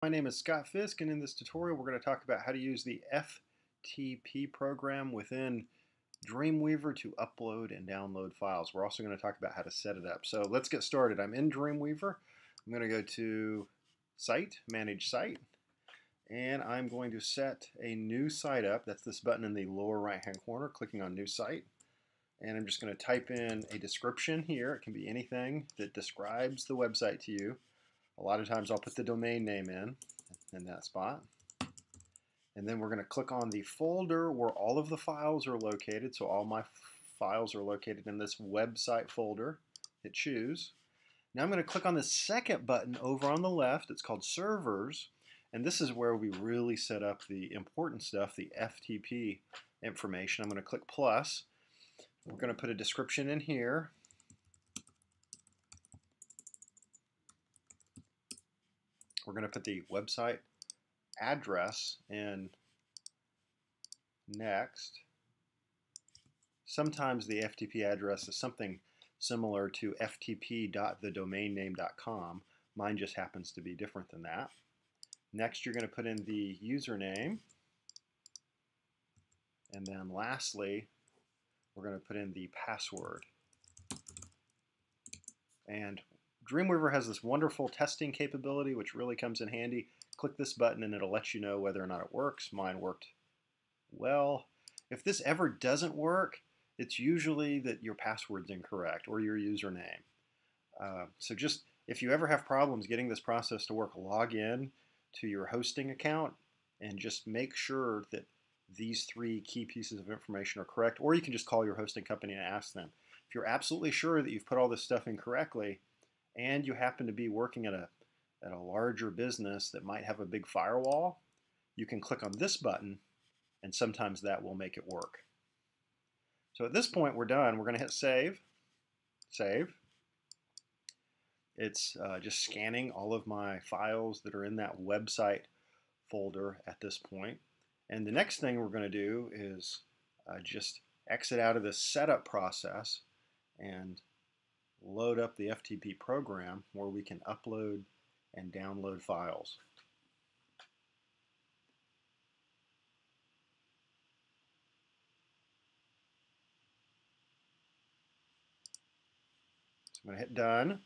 My name is Scott Fisk and in this tutorial we're going to talk about how to use the FTP program within Dreamweaver to upload and download files. We're also going to talk about how to set it up. So let's get started. I'm in Dreamweaver. I'm going to go to Site, Manage Site, and I'm going to set a new site up. That's this button in the lower right hand corner, clicking on New Site. And I'm just going to type in a description here. It can be anything that describes the website to you. A lot of times I'll put the domain name in, in that spot. And then we're going to click on the folder where all of the files are located. So all my files are located in this website folder. Hit choose. Now I'm going to click on the second button over on the left. It's called servers. And this is where we really set up the important stuff, the FTP information. I'm going to click plus. We're going to put a description in here. We're going to put the website address in next. Sometimes the FTP address is something similar to ftp.thedomainname.com. Mine just happens to be different than that. Next, you're going to put in the username. And then lastly, we're going to put in the password. And Dreamweaver has this wonderful testing capability, which really comes in handy. Click this button and it'll let you know whether or not it works. Mine worked well. If this ever doesn't work, it's usually that your password's incorrect or your username. Uh, so just if you ever have problems getting this process to work, log in to your hosting account and just make sure that these three key pieces of information are correct, or you can just call your hosting company and ask them. If you're absolutely sure that you've put all this stuff in correctly, and you happen to be working at a, at a larger business that might have a big firewall, you can click on this button and sometimes that will make it work. So at this point we're done. We're going to hit save. Save. It's uh, just scanning all of my files that are in that website folder at this point. And the next thing we're going to do is uh, just exit out of this setup process and load up the FTP program where we can upload and download files. So I'm going to hit done.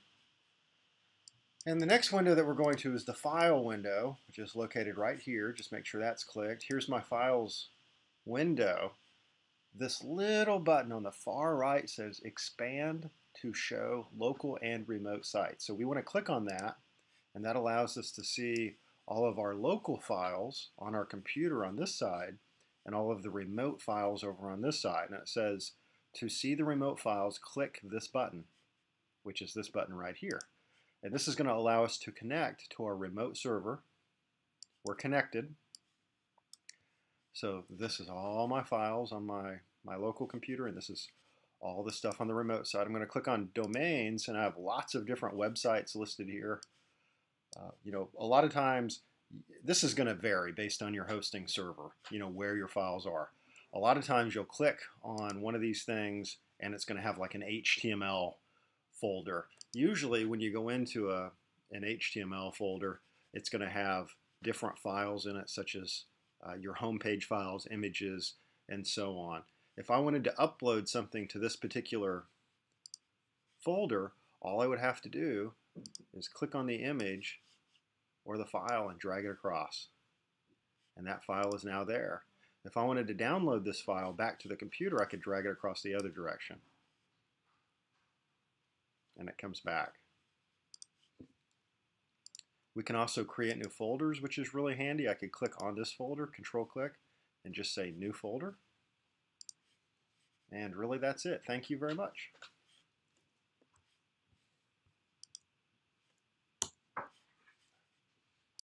And the next window that we're going to is the file window, which is located right here. Just make sure that's clicked. Here's my files window. This little button on the far right says expand to show local and remote sites. So we want to click on that and that allows us to see all of our local files on our computer on this side and all of the remote files over on this side. And it says to see the remote files, click this button, which is this button right here. And this is going to allow us to connect to our remote server. We're connected. So this is all my files on my, my local computer, and this is all the stuff on the remote side. I'm going to click on domains, and I have lots of different websites listed here. Uh, you know, a lot of times this is going to vary based on your hosting server, you know, where your files are. A lot of times you'll click on one of these things and it's going to have like an HTML folder. Usually when you go into a, an HTML folder, it's going to have different files in it, such as uh, your homepage files, images, and so on. If I wanted to upload something to this particular folder, all I would have to do is click on the image or the file and drag it across. And that file is now there. If I wanted to download this file back to the computer, I could drag it across the other direction. And it comes back. We can also create new folders, which is really handy. I could click on this folder, control click, and just say new folder. And really that's it. Thank you very much.